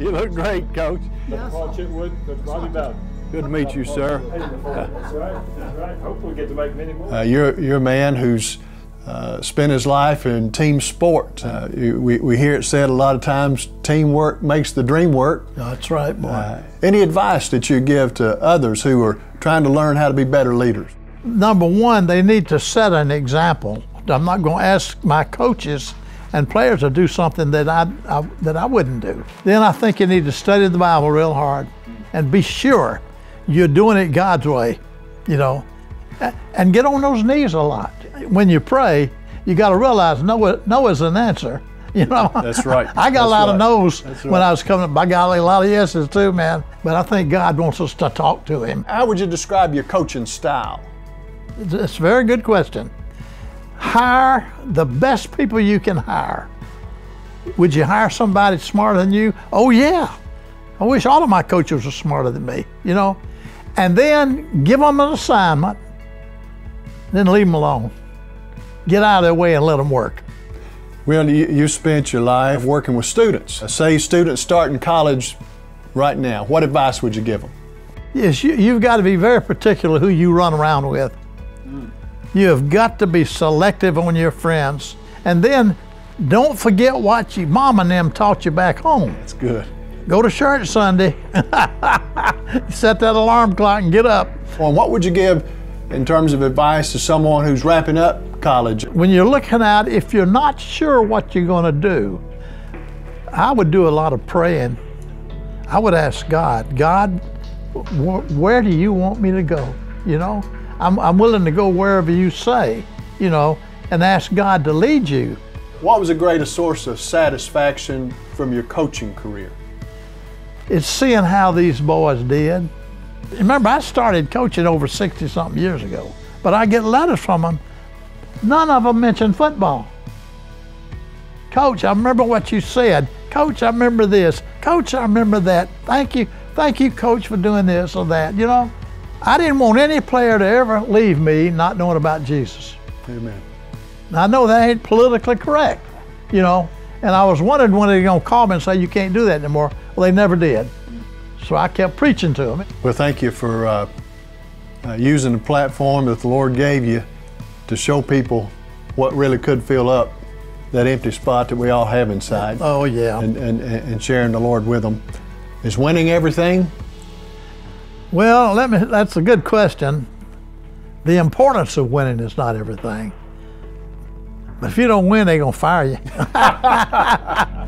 You look great, Coach. Yes. Paul Chitwood, Coach Bobby Bowden. Good to meet you, sir. That's right. That's right. Hopefully, we get to make many more. Uh, you're you're a man who's uh, spent his life in team sport. Uh, we, we hear it said a lot of times teamwork makes the dream work. That's right, boy. Uh, any advice that you give to others who are trying to learn how to be better leaders? Number one, they need to set an example. I'm not going to ask my coaches and players will do something that I, I, that I wouldn't do. Then I think you need to study the Bible real hard and be sure you're doing it God's way, you know, and get on those knees a lot. When you pray, you got to realize no, no is an answer. You know, that's right. I got that's a lot right. of no's right. when I was coming up. I got a lot of yeses too, man. But I think God wants us to talk to Him. How would you describe your coaching style? It's a very good question. Hire the best people you can hire. Would you hire somebody smarter than you? Oh, yeah. I wish all of my coaches were smarter than me, you know? And then give them an assignment, then leave them alone. Get out of their way and let them work. Well, you, you spent your life working with students. Say students starting college right now. What advice would you give them? Yes, you, you've got to be very particular who you run around with. You have got to be selective on your friends. And then don't forget what your mom and them taught you back home. That's good. Go to church Sunday. Set that alarm clock and get up. Well, what would you give in terms of advice to someone who's wrapping up college? When you're looking at, if you're not sure what you're going to do, I would do a lot of praying. I would ask God, God, where do you want me to go? You know, I'm, I'm willing to go wherever you say, you know, and ask God to lead you. What was the greatest source of satisfaction from your coaching career? It's seeing how these boys did. Remember, I started coaching over 60 something years ago, but I get letters from them. None of them mention football. Coach, I remember what you said. Coach, I remember this. Coach, I remember that. Thank you. Thank you, coach, for doing this or that. You know, I didn't want any player to ever leave me not knowing about Jesus. Amen. Now, I know that ain't politically correct, you know, and I was wondering when they're going to call me and say, you can't do that anymore. Well, they never did. So I kept preaching to them. Well, thank you for uh, uh, using the platform that the Lord gave you to show people what really could fill up that empty spot that we all have inside. Oh, yeah. And, and, and sharing the Lord with them. Is winning everything? Well, let me, that's a good question. The importance of winning is not everything. But if you don't win, they're going to fire you.